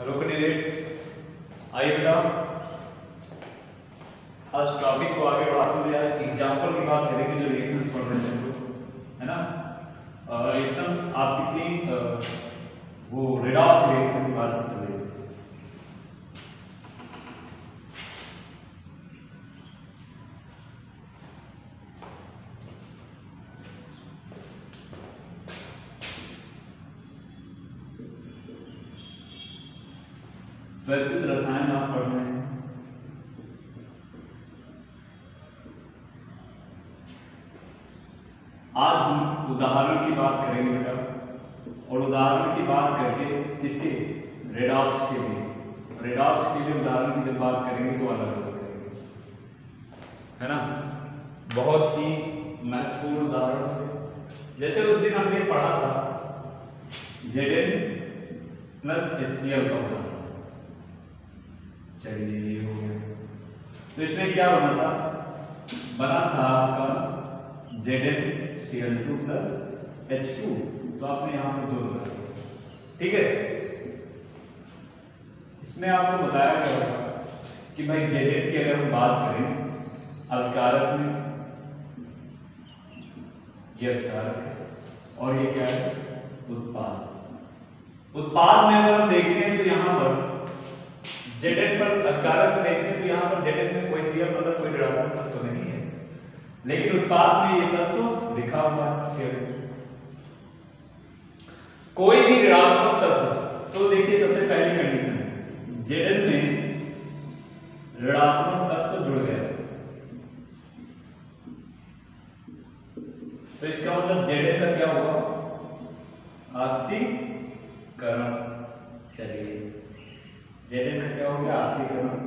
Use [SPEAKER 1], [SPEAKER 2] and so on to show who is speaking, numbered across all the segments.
[SPEAKER 1] Hello candidates आइए बेटा। आज टॉपिक को आगे बढ़ाते हुए आज एग्ज़ाम्पल की बात करेंगे जो रिएक्शंस पढ़ रहे हैं है ना? रिएक्शंस आप कितनी वो रेडॉक्स रिएक्शन की बात चल रही थी वैद्युत रसायन आप पढ़ रहे हैं। आज हम उदाहरण की बात करेंगे बेटा, और उदाहरण की बात करके किसके? रेडॉक्स के लिए। रेडॉक्स के लिए उदाहरण की जब बात करेंगे तो अलग अलग करेंगे। है ना? बहुत ही महत्वपूर्ण उदाहरण है जैसे उस दिन हमने पढ़ा था Z N plus S C L का चलिए ये हो गया। तो इसमें क्या बना था? बना था आपका Z N C L two plus H two तो आपने यहाँ पे दो बना। ठीक है? इसमें आपको बताया गया था कि भाई जेड एन की अगर हम बात करें अभिकारक में ये अभिकारक है और ये क्या है? उत्पाद। उत्पाद में अगर हम देखते हैं तो यहाँ पर जेडेड पर कारक देखते हैं तो यहाँ पर जेडेड में कोई सीएल मतलब कोई ऋणात्मक तत्व तो नहीं है। लेकिन उत्पाद में ये तत्व तो लिखा हुआ सीएल कोई भी ऋणात्मक तत्व तो देखिए सबसे पहली कंडीशन जेडेड में ऋणात्मक तत्व जुड़ गया तो इसका मतलब जेडेड का क्या हुआ? ऑक्सीकरण चलिए। गया ऑक्सीकरण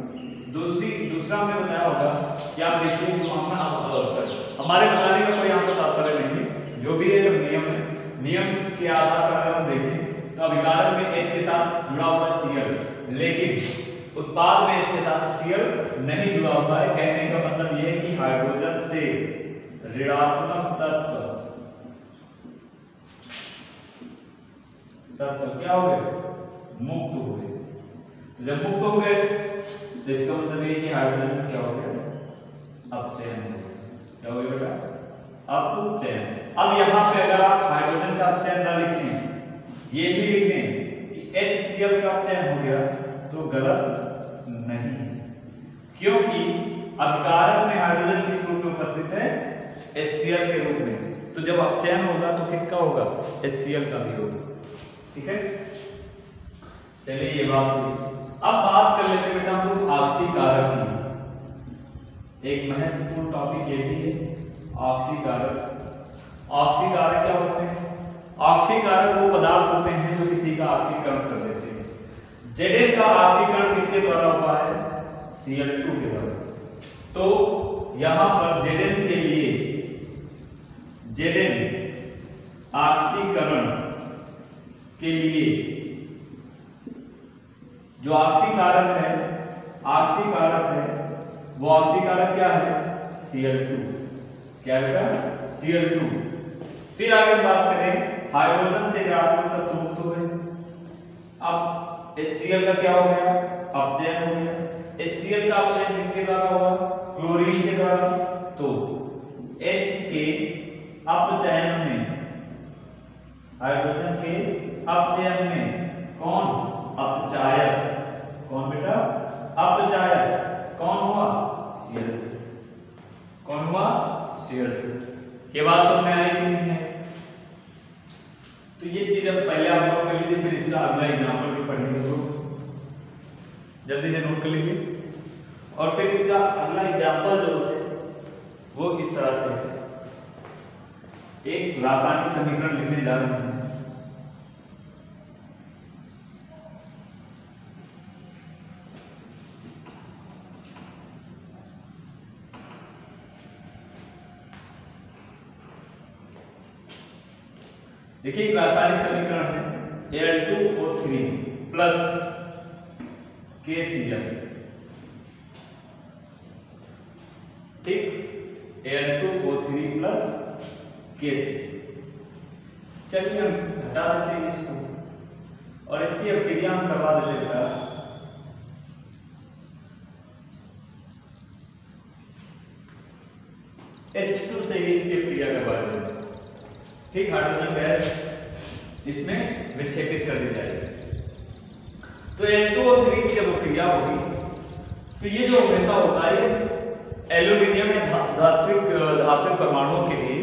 [SPEAKER 1] दूसरी, दूसरा हमने बताया होगा कि आप देखिए जो सॉरी। हमारे बताने का कोई यहाँ पर तात्पर्य नहीं है। जो भी ये सब नियम है, नियम के आधार पर अगर हम देखें तो अभिकारक में H के साथ जुड़ा हुआ है Cl लेकिन उत्पाद में H के साथ Cl नहीं जुड़ा हुआ है। कहने का मतलब ये है कि हाइड्रोजन से ऋणात्मक तत्व तत्व क्या हो गए? मुक्त हो गए। जब मुक्त हो गए तो इसका मतलब ये कि हाइड्रोजन क्या हो गया? अपचयन हो गया। क्या हो गया बेटा? अपचयन अब यहाँ पे अगर आप हाइड्रोजन का अपचयन ना लिखें, ये भी लिख दें कि HCl का अपचयन हो गया तो गलत नहीं क्योंकि अभिकारक में हाइड्रोजन किस रूप में उपस्थित है HCl के रूप में। तो जब अपचयन होगा तो किसका होगा? HCl का भी होगा। ठीक है? चलिए, ये बात हुई। अब बात कर लेते हैं बेटा हम लोग ऑक्सीकारक की। एक महत्वपूर्ण टॉपिक ये भी है ऑक्सीकारक ऑक्सीकारक क्या होते हैं? ऑक्सीकारक वो पदार्थ होते हैं जो किसी का ऑक्सीकरण कर देते हैं। जेडेन का ऑक्सीकरण किसके द्वारा हुआ है? Cl2 के द्वारा। तो यहाँ पर जेडेन के लिए जेडेन ऑक्सीकरण के लिए जो ऑक्सीकारक है ऑक्सीकारक है, वो ऑक्सीकारक क्या है? Cl2 क्या बेटा? Cl2 फिर आगे बात करें, हाइड्रोजन से ऋणात्मक तत्व मुक्त हुए अब HCl का क्या हो गया? अपचयन हो गया। HCl का अपचयन किसके द्वारा हुआ? क्लोरीन के द्वारा। तो H के अपचयन में, हाइड्रोजन के अपचयन में कौन? अपचायक कौन बेटा? अपचायक कौन हुआ? Cl कौन हुआ? Cl ये बात समझ में आई कि नहीं है? तो ये चीज़ अब पहले आप नोट कर लीजिए, फिर इसका अगला एग्ज़ाम्पल भी पढ़ेंगे तो जल्दी से नोट कर लीजिए। और फिर इसका अगला एग्ज़ाम्पल जो है, वो इस तरह से है। एक रासायनिक समीकरण लिखने जा रहे हैं। देखिए रासायनिक समीकरण है। Al2O3 प्लस KCl ठीक? Al2O3 प्लस KCl चलिए, हम हटा देते हैं इसको। और इसकी अब क्रिया हम करवा दे लेता एच टू से इसकी क्रिया करवा देंगे ठीक, हाइड्रोजन गैस इसमें विक्षेपित कर दी जाएगी। तो N2O3 की जब क्रिया होगी तो ये जो हमेशा होता है एल्यूमिनियम धात्विक धात्विक परमाणुओं के लिए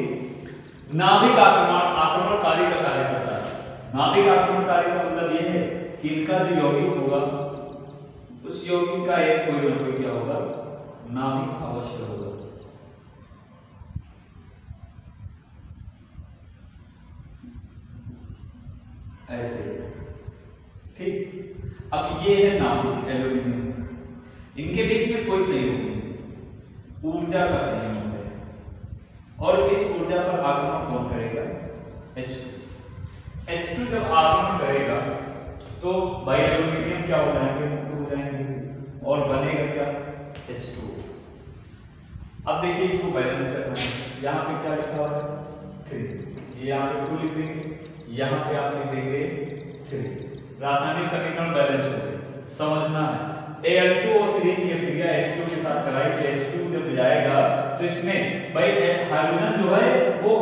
[SPEAKER 1] नाभिक आक्रमण, आक्रमणकारी का कार्य करता है। नाभिक आक्रमणकारी का मतलब ये है कि इनका जो यौगिक होगा, उस यौगिक का एक कोई ना कोई क्या होगा? नाभिक अवश्य होगा। ऐसे ठीक? अब ये है नाभिक एल्यूमिनियम इनके बीच में कोई संयोग नहीं ऊर्जा का संयोग है। और इस ऊर्जा पर आक्रमण कौन करेगा? H2 H2 जब आक्रमण करेगा तो बाई एल्यूमिनियम क्या हो जाएँगे? मुक्त हो जाएँगे। और बनेगा क्या? H2 अब देखिए इसको बैलेंस करना है। यहाँ पे क्या लिखा हुआ है? थ्री ये यहाँ पे टू लिख देंगे। यहाँ पे आप लिख देंगे। थ्री रासायनिक समीकरण बैलेंस हो समझना है। Al2O3 की क्रिया H2 के साथ कराई तो H2 जब जाएगा तो इसमें भाई हाइड्रोजन जो है, वो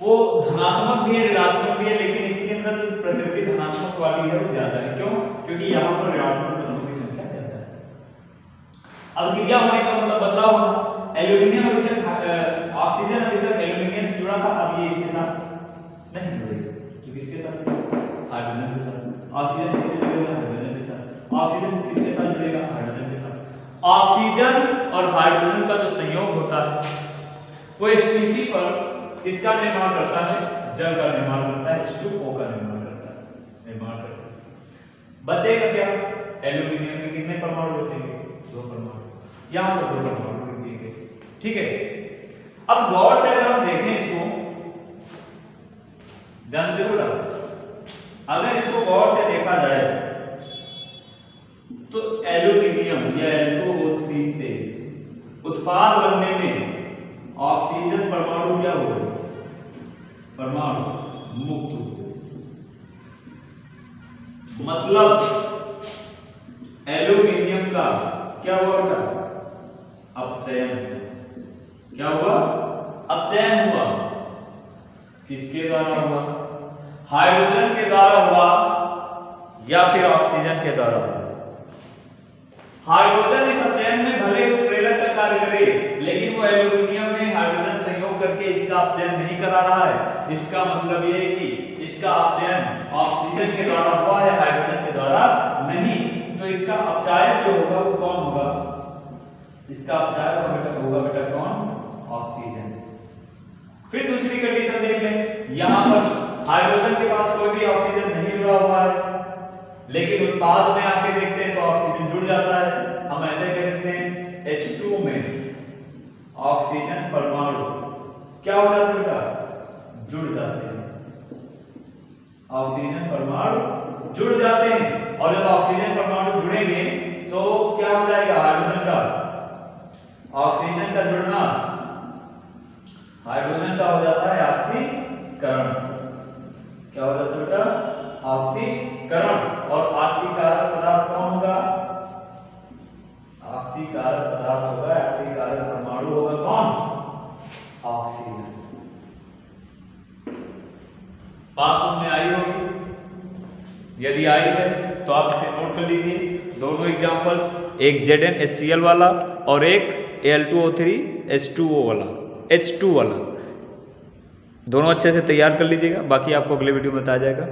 [SPEAKER 1] वो धनात्मक भी है, ऋणात्मक भी है, लेकिन इसके अंदर जो प्रकृति धनात्मक वाली है, वो ज़्यादा है। क्यों? क्योंकि यहाँ पर ऋणात्मक तत्वों की संख्या ज़्यादा है। अब क्रिया होने का मतलब बदलाव होना। एल्यूमिनियम तक ऑक्सीजन ऑक्सीजन और हाइड्रोजन का जो संयोग होता है, वो स्थिति पर किसका निर्माण करता है? जल का निर्माण करता है H2O का निर्माण करता है, निर्माण करता है। बचेगा क्या? एल्यूमिनियम के कितने परमाणु बचेंगे? दो परमाणु। यहाँ पर दो परमाणु दिए गए। ठीक है? अब गौर से अगर हम देखें इसको जानते हो अगर इसको गौर से देखा जाए तो एल्यूमिनियम या L2O3 से उत्पाद बनने में ऑक्सीजन परमाणु क्या हुआ परमाणु मुक्त मतलब एल्यूमिनियम का क्या हुआ बेटा? अपचयन। क्या हुआ? अपचयन हुआ। किसके द्वारा हुआ? हाइड्रोजन के द्वारा हुआ या फिर ऑक्सीजन के द्वारा हुआ? हाइड्रोजन इस अपचयन में भले ही प्रेरक का कार्य करे, लेकिन वो एल्यूमिनियम में हाइड्रोजन संयोग करके इसका अपचयन नहीं करा रहा है। इसका मतलब ये है कि इसका अपचयन ऑक्सीजन के द्वारा हुआ है हाइड्रोजन के द्वारा नहीं। तो इसका अपचायक जो होगा वो कौन होगा? इसका अपचायक बेटा, होगा बेटा कौन? ऑक्सीजन। फिर दूसरी कंडीशन देख लें। यहाँ पर हाइड्रोजन के पास कोई भी ऑक्सीजन नहीं जुड़ा हुआ है। लेकिन उत्पाद में आके देखते हैं तो ऑक्सीजन जाता है। हम ऐसे कह सकते हैं H2 में ऑक्सीजन परमाणु क्या हो जाता है बेटा? जुड़ जाते हैं। ऑक्सीजन परमाणु जुड़ जाते हैं। और जब ऑक्सीजन परमाणु जुड़ेंगे तो क्या हो जाएगा? हाइड्रोजन का। ऑक्सीजन का जुड़ना। हाइड्रोजन का हो जाता है ऑक्सीकरण में आई होगी यदि आई है तो आप इसे नोट कर लीजिए। दोनों एग्जाम्पल्स एक जेड एन वाला और एक Al2O3 H2O वाला एच टू वाला। दोनों अच्छे से तैयार कर लीजिएगा। बाकी आपको अगले वीडियो में बताया जाएगा।